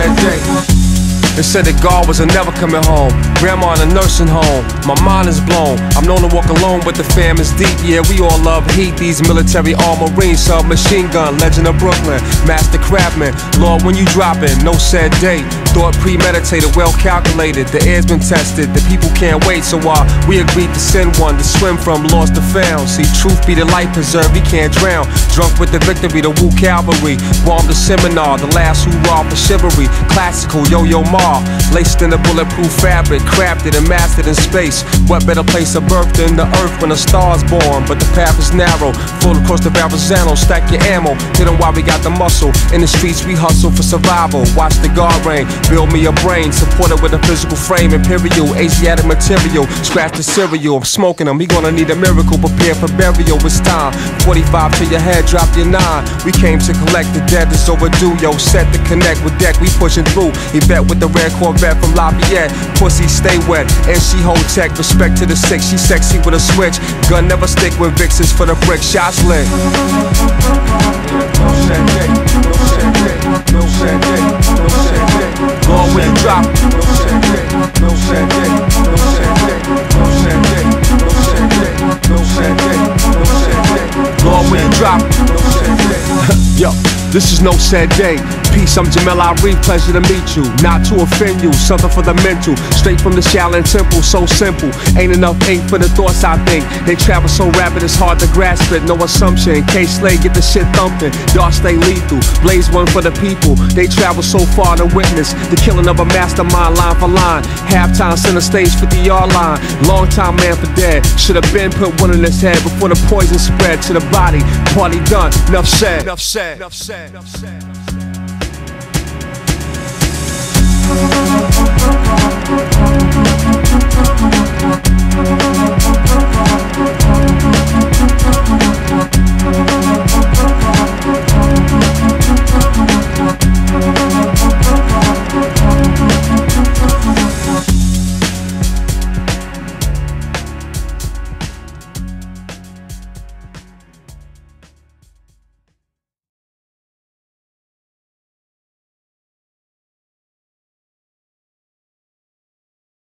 sad day. They said that God was never coming home. Grandma in a nursing home. My mind is blown. I'm known to walk alone, but the fam is deep. Yeah, we all love heat. These military all marines, submachine gun, legend of Brooklyn, master craftsman. Lord, when you drop it, no sad day. Thought premeditated, well calculated. The air's been tested. The people can't wait, so uh, we agreed to send one to swim from lost to found. See, truth be the life preserved, we can't drown. Drunk with the victory, the Wu Cavalry. Bomb the seminar, the last hoorah for chivalry. Classical, yo yo ma. Laced in a bulletproof fabric, crafted and mastered in space. What better place of birth than the earth when a star's born? But the path is narrow, full across the Verrazano. Stack your ammo, hit 'em while we got the muscle. In the streets, we hustle for survival. Watch the guard rain, build me a brain, supported with a physical frame. Imperial, Asiatic material, scratch the cereal. I'm smoking them, we gonna need a miracle. Prepare for burial, it's time. 45 to your head, drop your nine. We came to collect the dead, it's overdue. Yo, set to connect with deck, we pushing through. Yvette with the red Corvette from Lafayette. Pussy stay wet, and she hold tech. Respect to the six, she sexy with a switch. Gun never stick with Vixens for the brick. Shots lit. Drop. Yo. This is no sad day. Peace, I'm Jamel Ari, pleasure to meet you. Not to offend you, something for the mental. Straight from the Shaolin Temple, so simple. Ain't enough ink for the thoughts I think. They travel so rapid, it's hard to grasp it. No assumption. Kay Slay, get the shit thumping. Y'all stay lethal. Blaze one for the people. They travel so far to witness the killing of a mastermind, line for line. Halftime center stage, 50 yard line. Long time man for dead. Should have been put one in his head before the poison spread to the body. Party done. Enough said. Enough said. Enough said. Enough said.